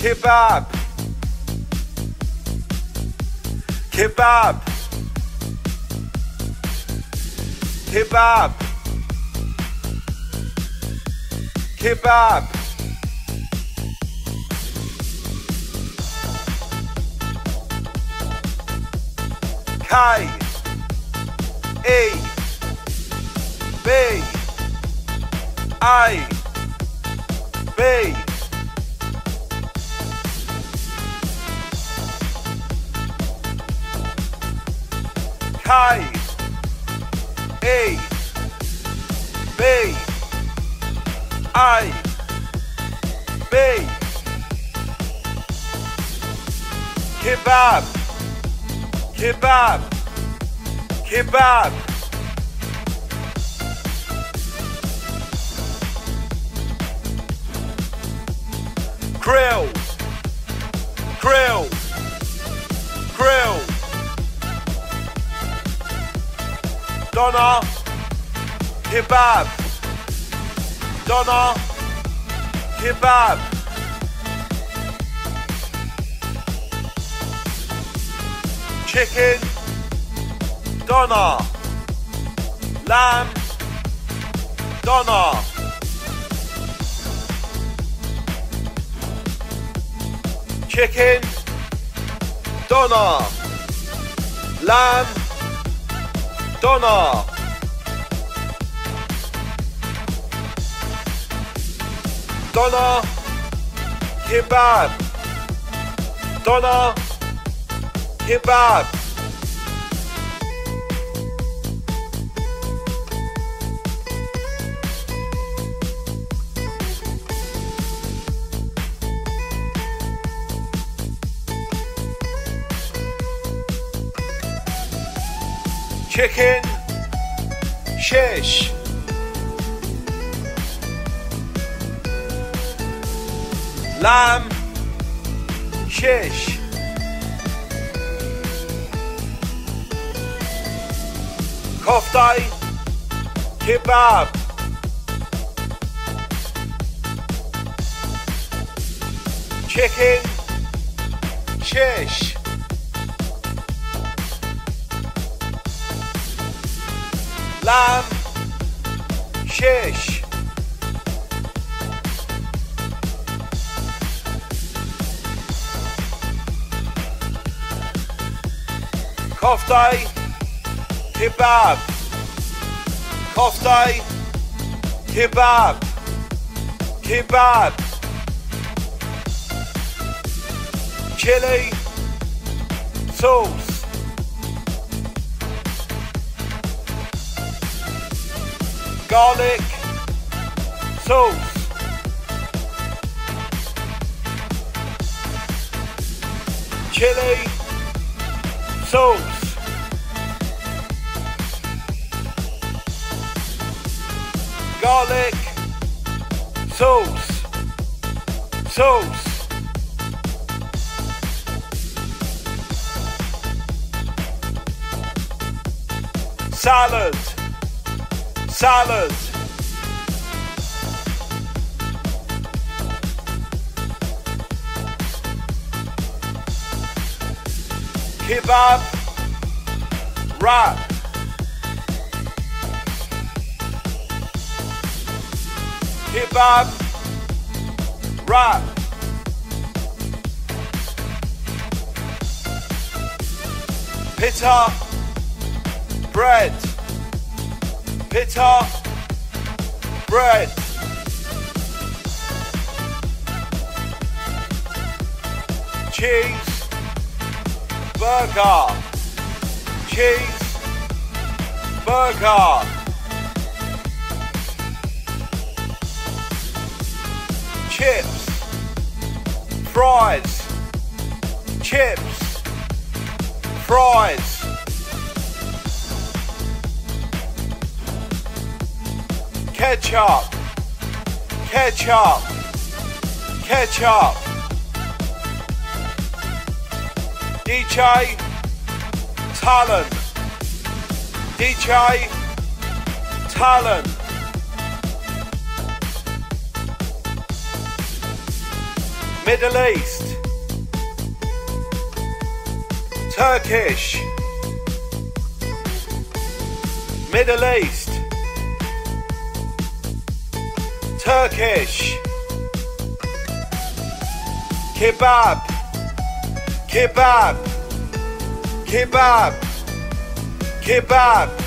kebab, kebab, kebab, kebab. K E B. I. B K E B. I. B. Kebab. Kebab. Kebab. Grill. Grill Doner Kebab. Doner Kebab. Chicken Doner Lamb Doner Chicken Doner Lamb Doner Doner Kebab Doner Kebab Chicken Shish Lamb Shish Koftai. Kebab. Chicken. Shish Lamb Shish Koftai. Kebab. Koftai. Kebab. Kebab. Chili. Sauce Garlic Sauce. Chili Sauce. Garlic, sauce, sauce. Salad, salad. Kebab, wrap. kebab, wrap. Pita, bread. Pita, bread. Cheese, burger. Cheese, burger. chips, fries, chips, fries. Ketchup, ketchup, ketchup. DJ Talent. DJ Talent. Middle East Turkish Middle East Turkish. Kebab. Kebab. Kebab. Kebab